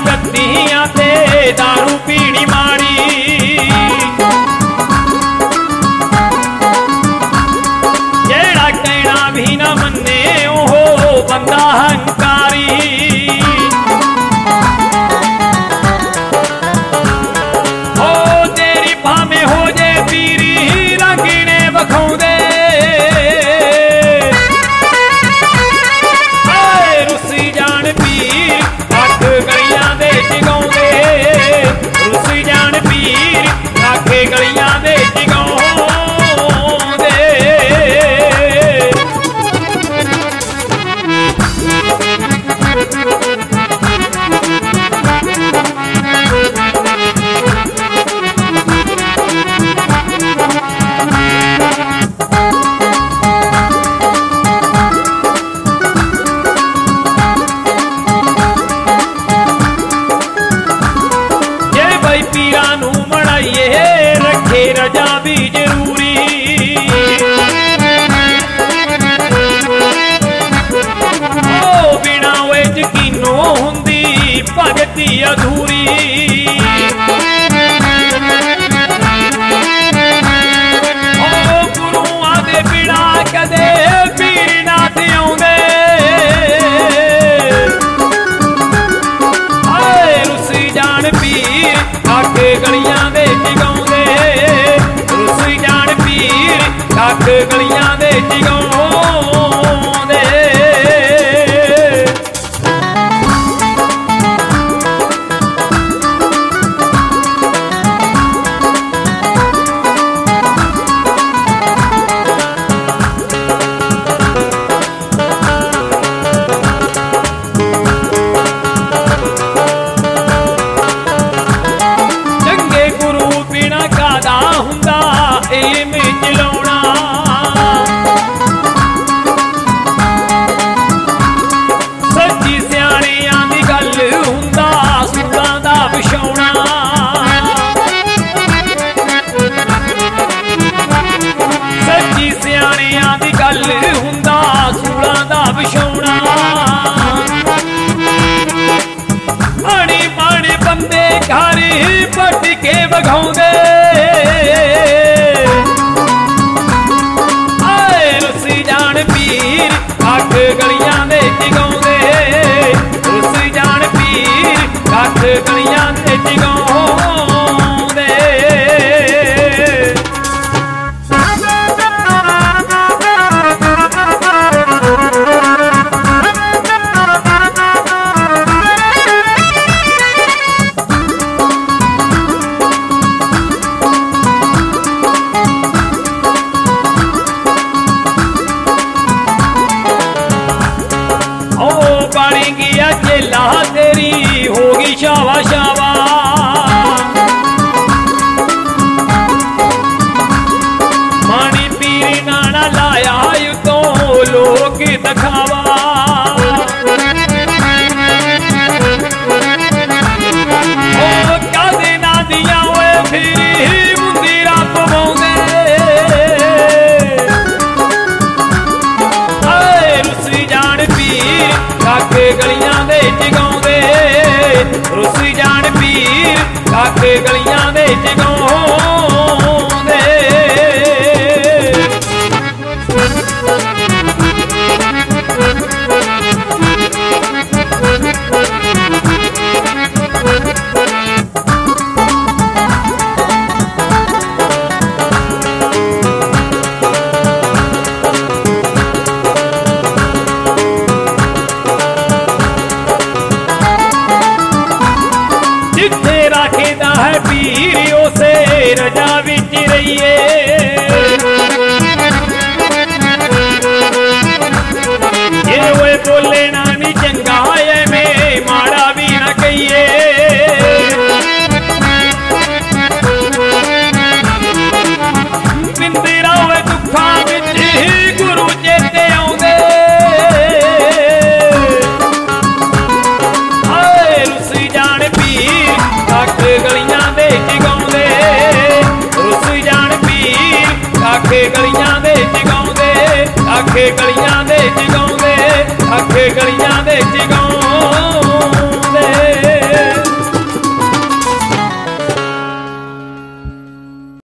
ਗੱਤੀਆਂ ਤੇ दारू ਪੀਣੀ I've ਦੀ ਗੱਲ ਹੁੰਦਾ, ਸੂਲਾਂ ਦਾ ਵਿਛੋਣਾ ਪਾਣੀ ਪਾਣੀ ਬੰਦੇ ਘਰ ਹੀ ਪੱਟ ਕੇ ਵਗਾਉਂਦੇ। ਆਏ ਰੁੱਸੀ ਜਾਣ ਪੀਰ, ਅੱਖ ਗਲੀਆਂ ਦੇ ਜਗਾਉਂਦੇ ਰੁੱਸੀ ਜਾਣ ਪੀਰ, ਅੱਖ ਗਲੀਆਂ ਦੇ ਜਗਾਉਂਦੇ ਗਿਆ ਚੇਲਾ ਤੇਰੀ ਹੋ ਗਈ ਸ਼ਾਵਾ ਸ਼ਾਵਾ ਮਾਣੀ ਪੀਰ ਨਾਣਾ ਲਾਇਆ ਉਤੋਂ ਲੋਕ ਦਿਖਾਵਾ। ਜਗਾਉਂਦੇ ਰੁੱਸੀ ਜਾਣ ਪੀਰ ਕਾਕੇ ਗਲੀਆਂ ਦੇ ਜਗਾਉਂਦੇ ਰੱਖਦਾ ਹੈ ਪੀਰ ਉਸੇ ਰਜਾ ਵਿੱਚ ਰਹੀਏ। ਆਖੇ ਗਲੀਆਂ ਦੇ ਜਗਾਉਂਦੇ ਆਖੇ ਗਲੀਆਂ ਦੇ ਜਗਾਉਂਦੇ